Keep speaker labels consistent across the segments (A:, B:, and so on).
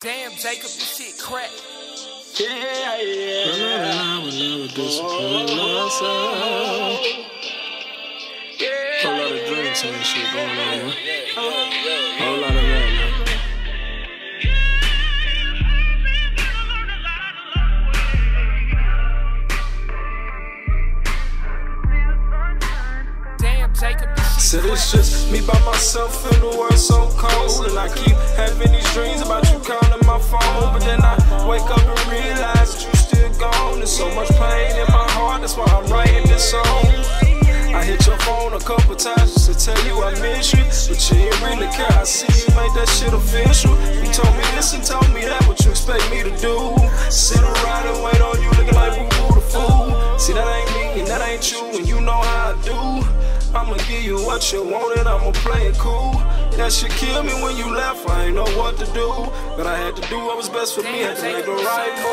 A: Damn, Jacob, this shit crack.
B: Yeah, yeah. I would never disappoint myself.
A: Yeah.
B: Whole lot of drinks and shit going on, man. Whole lot of that, man.
A: Damn, Jacob, this shit
B: Said it's just me by myself in the world so cold. And I keep having these dreams about you calling my phone. But then I wake up and realize that you still gone. There's so much pain in my heart, that's why I'm writing this song. I hit your phone a couple times just to tell you I miss you. But you ain't really care. I see you make that shit official. You told me this and told me that. What you expect me to do? Sit around and wait on you looking like boo boo the fool. See, that ain't me and that ain't you. And you know how I do. I'ma give you what you want and I'ma play it cool. That shit kill me when you left, I ain't know what to do. But I had to do what was best for me, had to make the right move.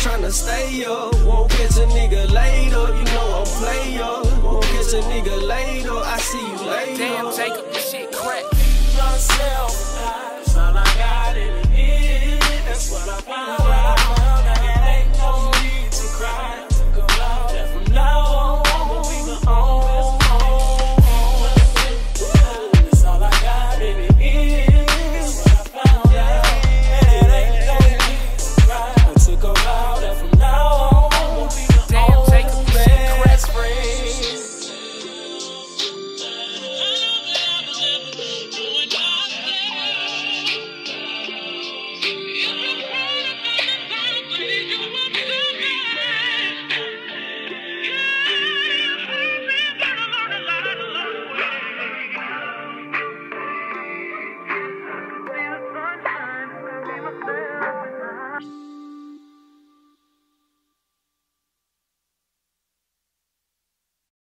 C: Up, tryna stay up. Won't catch a nigga later, you know I'm player. Won't catch a nigga later, I see you later.
A: Damn, Jacob, this shit crack.
C: myself, that's all I got in end. That's what I found